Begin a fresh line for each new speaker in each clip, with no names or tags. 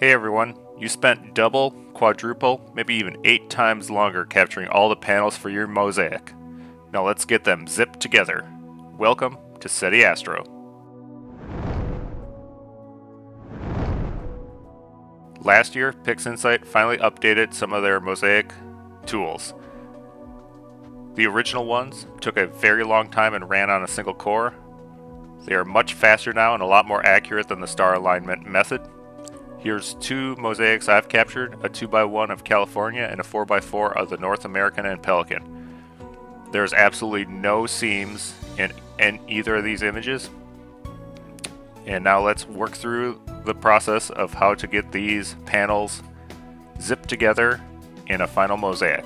Hey everyone, you spent double, quadruple, maybe even eight times longer capturing all the panels for your mosaic. Now let's get them zipped together. Welcome to SETI Astro. Last year, PixInsight finally updated some of their mosaic tools. The original ones took a very long time and ran on a single core. They are much faster now and a lot more accurate than the star alignment method. Here's two mosaics I've captured, a 2x1 of California and a 4x4 of the North American and Pelican. There's absolutely no seams in, in either of these images. And now let's work through the process of how to get these panels zipped together in a final mosaic.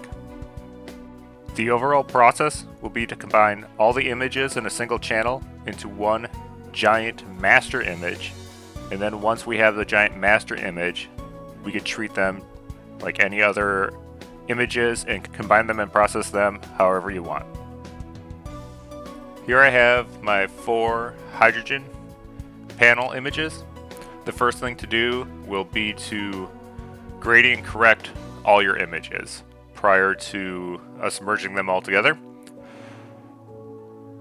The overall process will be to combine all the images in a single channel into one giant master image and then once we have the giant master image, we could treat them like any other images and combine them and process them however you want. Here I have my four hydrogen panel images. The first thing to do will be to gradient correct all your images prior to us merging them all together.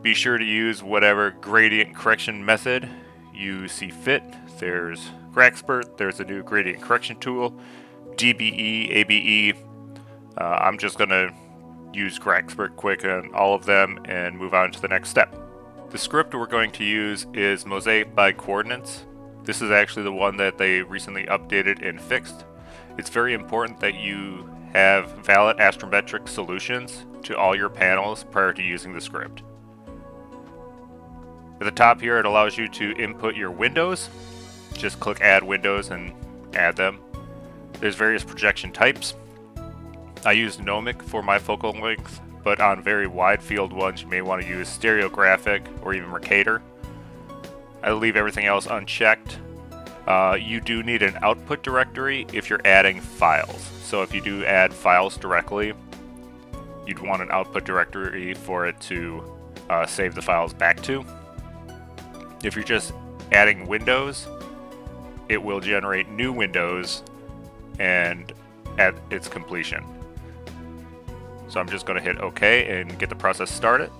Be sure to use whatever gradient correction method you see fit there's Graxpert, there's a new gradient correction tool, DBE, ABE. Uh, I'm just going to use Graxpert quick on all of them and move on to the next step. The script we're going to use is Mosaic by Coordinates. This is actually the one that they recently updated and fixed. It's very important that you have valid astrometric solutions to all your panels prior to using the script. At the top here, it allows you to input your windows just click add windows and add them. There's various projection types. I use Gnomonic for my focal length, but on very wide field ones you may want to use stereographic or even Mercator. I leave everything else unchecked. Uh, you do need an output directory if you're adding files. So if you do add files directly, you'd want an output directory for it to uh, save the files back to. If you're just adding windows, it will generate new windows and at its completion. So I'm just going to hit OK and get the process started.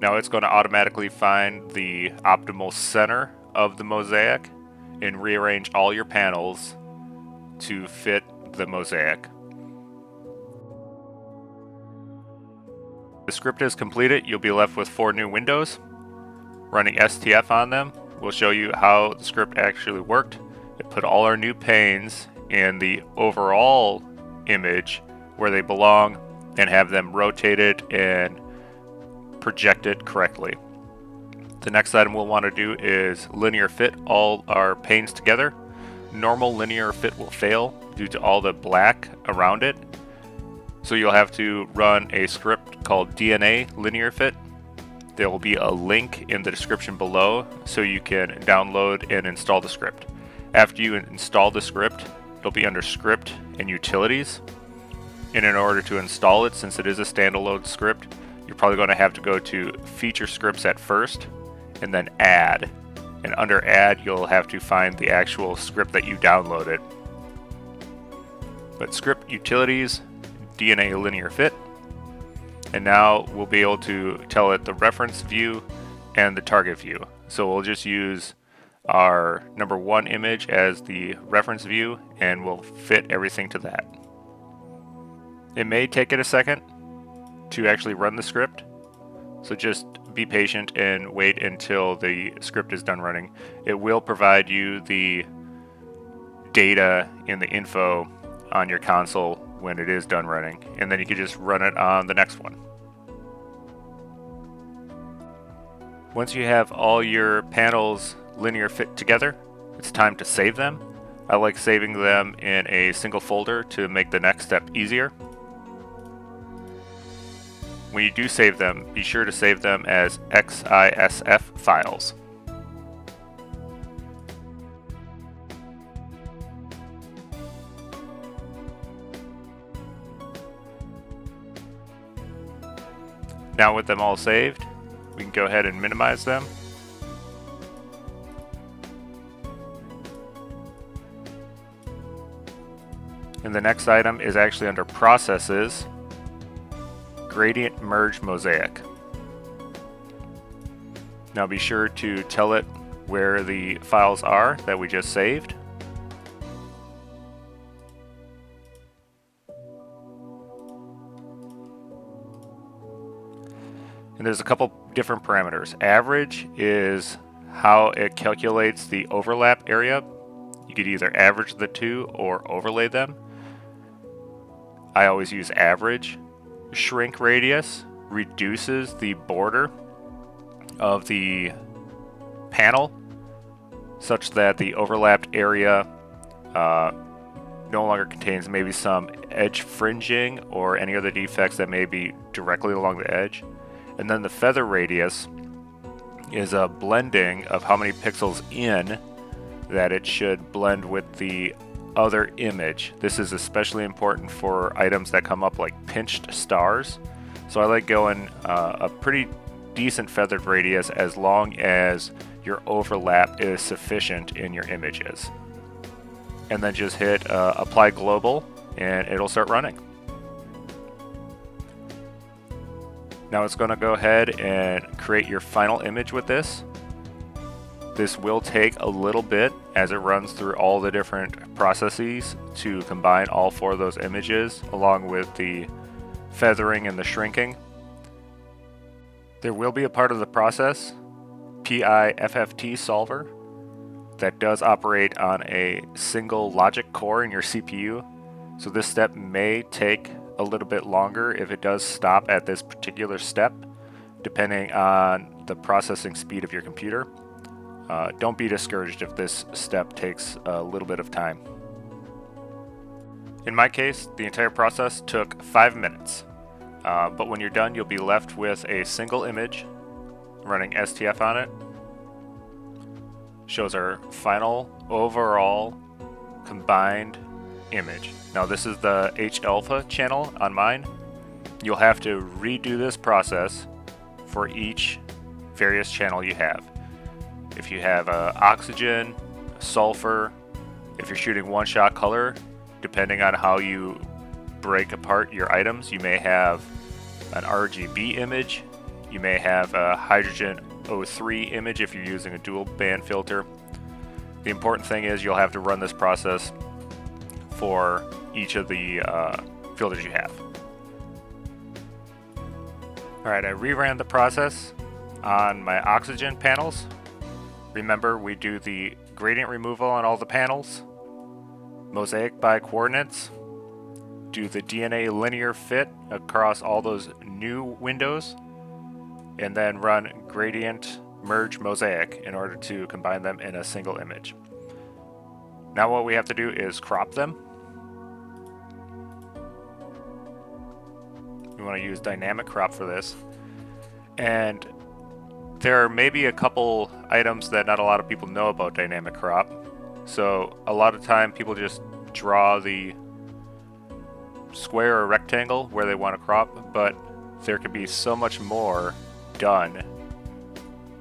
Now it's going to automatically find the optimal center of the mosaic and rearrange all your panels to fit the mosaic. The script is completed, you'll be left with four new windows running STF on them will show you how the script actually worked. It put all our new panes in the overall image where they belong and have them rotated and projected correctly. The next item we'll want to do is linear fit all our panes together. Normal linear fit will fail due to all the black around it. So you'll have to run a script called DNA linear fit there will be a link in the description below so you can download and install the script. After you install the script, it'll be under Script and Utilities. And in order to install it, since it is a standalone script, you're probably going to have to go to Feature Scripts at first, and then Add. And under Add, you'll have to find the actual script that you downloaded. But Script Utilities, DNA Linear Fit, and now we'll be able to tell it the reference view and the target view. So we'll just use our number one image as the reference view and we'll fit everything to that. It may take it a second to actually run the script, so just be patient and wait until the script is done running. It will provide you the data in the info on your console when it is done running, and then you can just run it on the next one. Once you have all your panels linear fit together, it's time to save them. I like saving them in a single folder to make the next step easier. When you do save them, be sure to save them as XISF files. Now with them all saved, we can go ahead and minimize them. And the next item is actually under Processes, Gradient Merge Mosaic. Now be sure to tell it where the files are that we just saved. And there's a couple different parameters. Average is how it calculates the overlap area. You could either average the two or overlay them. I always use average. Shrink radius reduces the border of the panel such that the overlapped area uh, no longer contains maybe some edge fringing or any other defects that may be directly along the edge. And then the feather radius is a blending of how many pixels in that it should blend with the other image. This is especially important for items that come up like pinched stars. So I like going uh, a pretty decent feathered radius as long as your overlap is sufficient in your images. And then just hit uh, apply global and it'll start running. Now it's going to go ahead and create your final image with this. This will take a little bit as it runs through all the different processes to combine all four of those images along with the feathering and the shrinking. There will be a part of the process, PIFFT solver, that does operate on a single logic core in your CPU. So this step may take a little bit longer if it does stop at this particular step, depending on the processing speed of your computer. Uh, don't be discouraged if this step takes a little bit of time. In my case, the entire process took five minutes. Uh, but when you're done, you'll be left with a single image running STF on it. Shows our final overall combined image. Now this is the H alpha channel on mine. You'll have to redo this process for each various channel you have. If you have uh, oxygen, sulfur, if you're shooting one shot color, depending on how you break apart your items, you may have an RGB image, you may have a hydrogen O3 image if you're using a dual band filter. The important thing is you'll have to run this process for each of the uh, filters you have. Alright, I reran the process on my oxygen panels. Remember, we do the gradient removal on all the panels, mosaic by coordinates, do the DNA linear fit across all those new windows, and then run gradient merge mosaic in order to combine them in a single image. Now what we have to do is crop them We want to use dynamic crop for this. And there are maybe a couple items that not a lot of people know about dynamic crop. So a lot of time people just draw the square or rectangle where they want to crop, but there could be so much more done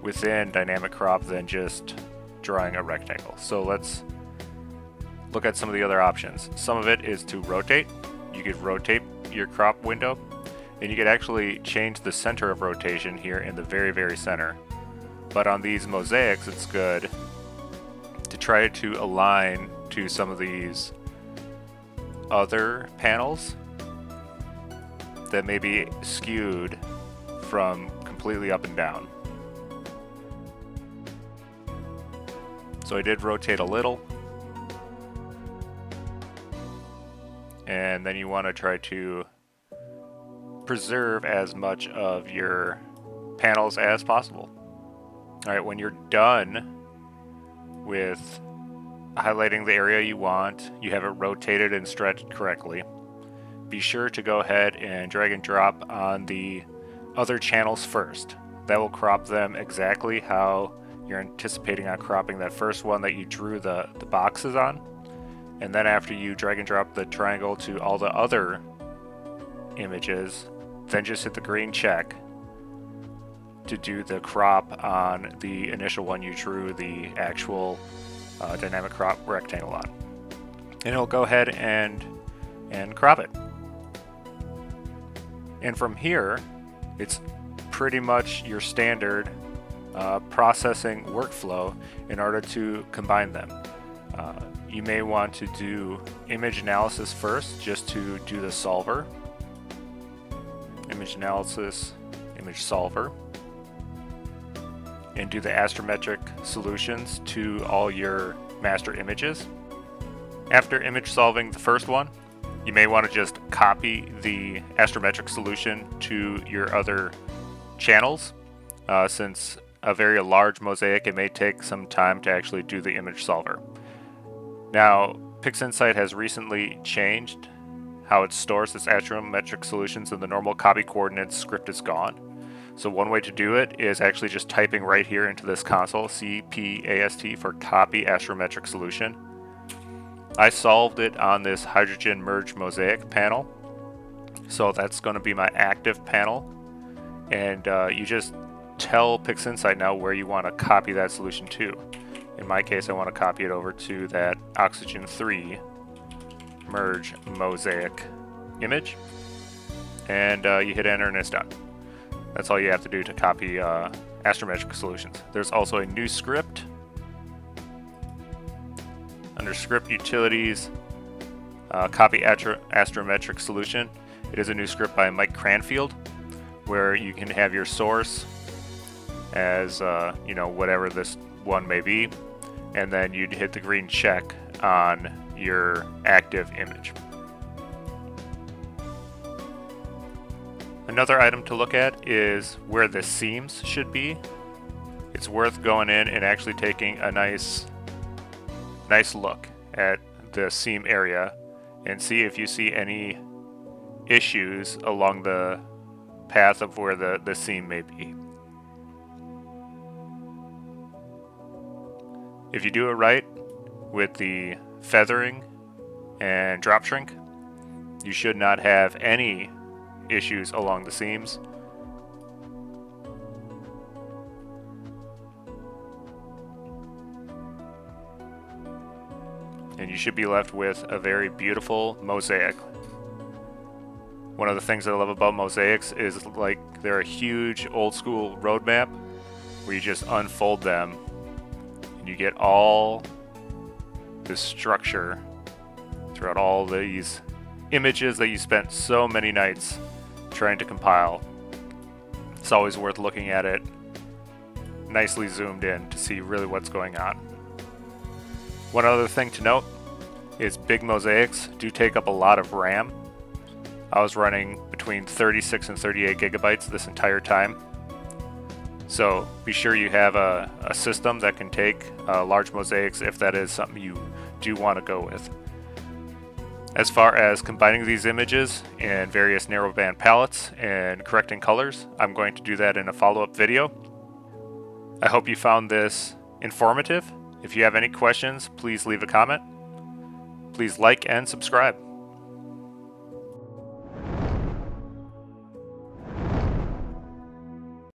within dynamic crop than just drawing a rectangle. So let's look at some of the other options. Some of it is to rotate. You could rotate your crop window and you could actually change the center of rotation here in the very, very center. But on these mosaics, it's good to try to align to some of these other panels that may be skewed from completely up and down. So I did rotate a little. And then you want to try to preserve as much of your panels as possible. Alright, when you're done with highlighting the area you want, you have it rotated and stretched correctly, be sure to go ahead and drag and drop on the other channels first. That will crop them exactly how you're anticipating on cropping that first one that you drew the, the boxes on. And then after you drag and drop the triangle to all the other images, then just hit the green check to do the crop on the initial one you drew the actual uh, dynamic crop rectangle on. And it'll go ahead and and crop it. And from here, it's pretty much your standard uh, processing workflow in order to combine them. Uh, you may want to do image analysis first just to do the solver. Image analysis, image solver. And do the astrometric solutions to all your master images. After image solving the first one, you may want to just copy the astrometric solution to your other channels uh, since a very large mosaic it may take some time to actually do the image solver. Now PixInsight has recently changed how it stores its astrometric solutions and the normal copy coordinates script is gone. So one way to do it is actually just typing right here into this console CPAST for copy astrometric solution I solved it on this hydrogen merge mosaic panel. So that's going to be my active panel. And uh, you just tell PixInsight now where you want to copy that solution to. In my case, I want to copy it over to that oxygen 3 merge mosaic image. And uh, you hit enter and it's done. That's all you have to do to copy uh, astrometric solutions. There's also a new script under script utilities, uh, copy astrometric solution. It is a new script by Mike Cranfield where you can have your source as, uh, you know, whatever this one may be, and then you'd hit the green check on your active image. Another item to look at is where the seams should be. It's worth going in and actually taking a nice nice look at the seam area and see if you see any issues along the path of where the, the seam may be. If you do it right with the feathering and drop shrink, you should not have any issues along the seams. and you should be left with a very beautiful mosaic. One of the things that I love about mosaics is like they're a huge old school roadmap where you just unfold them and you get all this structure throughout all these images that you spent so many nights trying to compile. It's always worth looking at it nicely zoomed in to see really what's going on. One other thing to note is big mosaics do take up a lot of RAM. I was running between 36 and 38 gigabytes this entire time. So be sure you have a, a system that can take uh, large mosaics if that is something you do want to go with. As far as combining these images in various narrowband palettes and correcting colors, I'm going to do that in a follow-up video. I hope you found this informative if you have any questions, please leave a comment. Please like and subscribe.